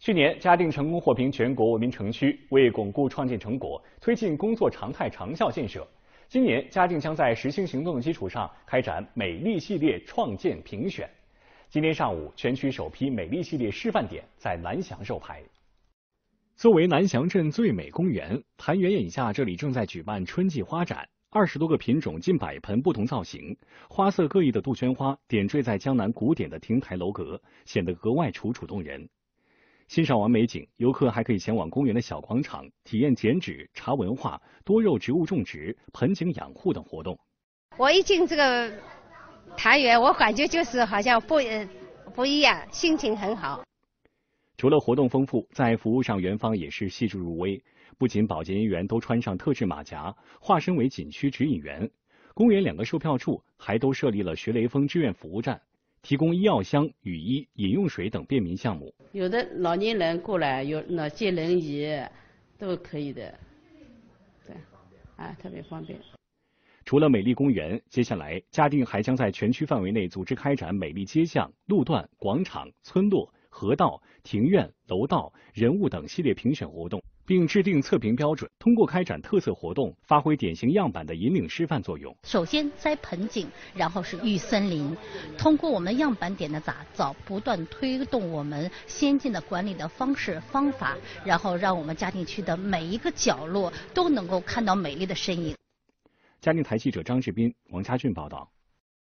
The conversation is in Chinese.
去年，嘉定成功获评全国文明城区，为巩固创建成果，推进工作常态长效建设。今年，嘉定将在实行行动的基础上开展美丽系列创建评选。今天上午，全区首批美丽系列示范点在南翔授牌。作为南翔镇最美公园，谭园眼下这里正在举办春季花展。二十多个品种、近百盆不同造型、花色各异的杜鹃花点缀在江南古典的亭台楼阁，显得格外楚楚动人。欣赏完美景，游客还可以前往公园的小广场，体验剪纸、茶文化、多肉植物种植、盆景养护等活动。我一进这个茶园，我感觉就是好像不不一样，心情很好。除了活动丰富，在服务上，园方也是细致入微。不仅保洁人员都穿上特制马甲，化身为景区指引员，公园两个售票处还都设立了学雷锋志愿服务站，提供医药箱、雨衣、饮用水等便民项目。有的老年人过来有那借轮椅，都可以的，对，啊，特别方便。除了美丽公园，接下来嘉定还将在全区范围内组织开展美丽街巷、路段、广场、村落、河道、庭院、楼道、人物等系列评选活动。并制定测评标准，通过开展特色活动，发挥典型样板的引领示范作用。首先栽盆景，然后是育森林，通过我们样板点的打造，不断推动我们先进的管理的方式方法，然后让我们嘉定区的每一个角落都能够看到美丽的身影。嘉定台记者张志斌、王家俊报道。